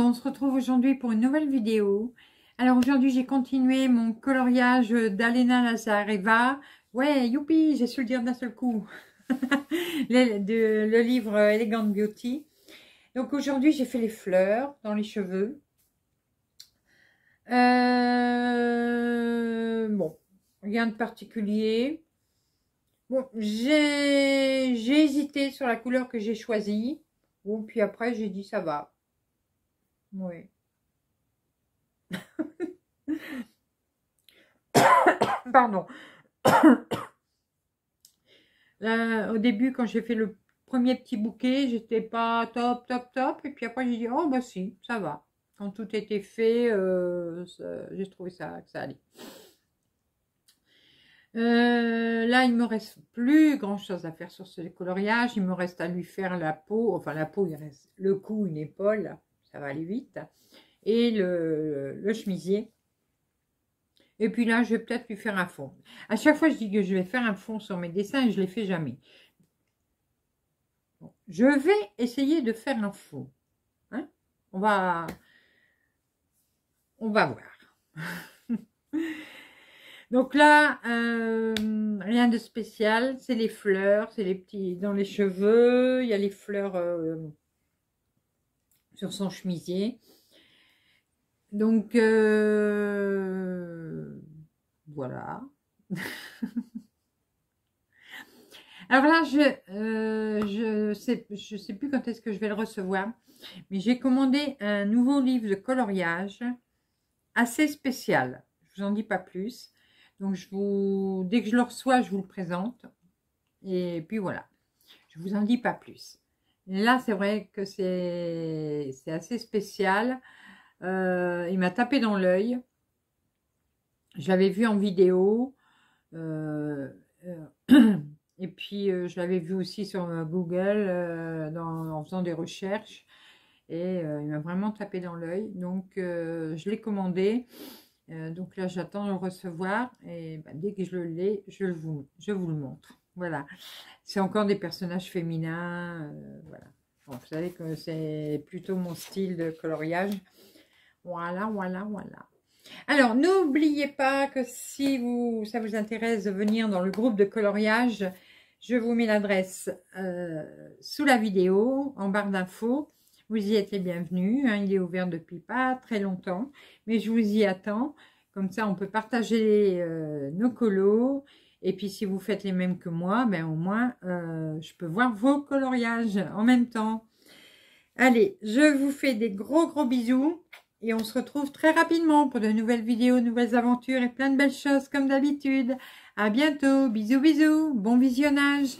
on se retrouve aujourd'hui pour une nouvelle vidéo. Alors aujourd'hui j'ai continué mon coloriage d'Alena Lazareva. Ouais, youpi, j'ai su le dire d'un seul coup. le livre Elegant Beauty. Donc aujourd'hui j'ai fait les fleurs dans les cheveux. Euh, bon, rien de particulier. Bon, j'ai hésité sur la couleur que j'ai choisie. Bon, puis après, j'ai dit ça va. Oui. Pardon. Au début, quand j'ai fait le premier petit bouquet, j'étais pas top, top, top. Et puis après, j'ai dit, oh, bah si, ça va. Quand tout était fait, euh, j'ai trouvé ça, que ça allait. Euh, là, il me reste plus grand chose à faire sur ce coloriage. Il me reste à lui faire la peau. Enfin, la peau, il reste le cou, une épaule. Ça va aller vite. Et le, chemisier. Et puis là, je vais peut-être lui faire un fond. À chaque fois, je dis que je vais faire un fond sur mes dessins et je ne les fais jamais. je vais essayer de faire un fond. Hein. on va... On va voir. Donc là, euh, rien de spécial. C'est les fleurs, c'est les petits dans les cheveux. Il y a les fleurs euh, sur son chemisier. Donc, euh, voilà. Alors là, je je sais, je sais plus quand est-ce que je vais le recevoir. Mais j'ai commandé un nouveau livre de coloriage assez spécial. Je vous en dis pas plus. Donc, je vous, dès que je le reçois, je vous le présente. Et puis voilà, je vous en dis pas plus. Là, c'est vrai que c'est assez spécial. Euh, il m'a tapé dans l'œil. J'avais vu en vidéo. Euh, euh, et puis, je l'avais vu aussi sur Google en faisant des recherches. Et il m'a vraiment tapé dans l'œil. Donc, je l'ai commandé. Donc là, j'attends de le recevoir et bah, dès que je l'ai, je, je vous le montre. Voilà. C'est encore des personnages féminins. Euh, voilà. vous savez que c'est plutôt mon style de coloriage. Voilà, voilà, voilà. Alors, n'oubliez pas que si vous, ça vous intéresse de venir dans le groupe de coloriage, je vous mets l'adresse euh, sous la vidéo, en barre d'infos. Vous y êtes les bienvenus. Hein, il est ouvert depuis pas très longtemps, mais je vous y attends. Comme ça, on peut partager euh, nos colos. Et puis, si vous faites les mêmes que moi, ben au moins, euh, je peux voir vos coloriages en même temps. Allez, je vous fais des gros gros bisous. Et on se retrouve très rapidement pour de nouvelles vidéos, nouvelles aventures et plein de belles choses comme d'habitude. À bientôt. Bisous bisous. Bon visionnage.